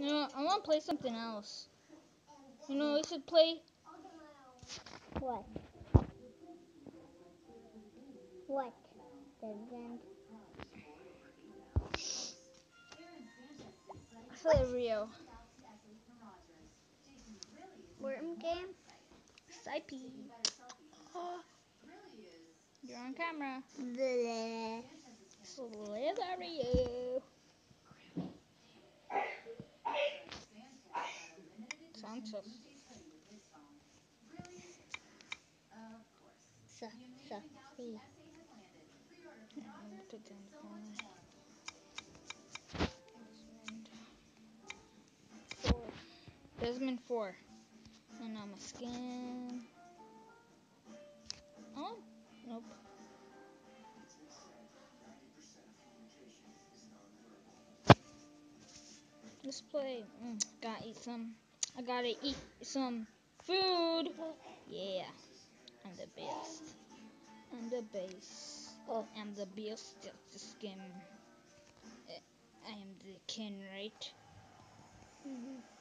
You know, I want to play something else. You know, we should play. What? What? Play Rio. Worm game? Sipey. Oh, you're on camera. Bleh. Desmond. Four. Desmond 4. And I'm a skin. Oh, nope. Let's play. Mm, gotta eat some. I gotta eat some food. Yeah. I'm the best. I'm the best. Oh. I'm the best at the skin. I am the king, right? Mhm. No!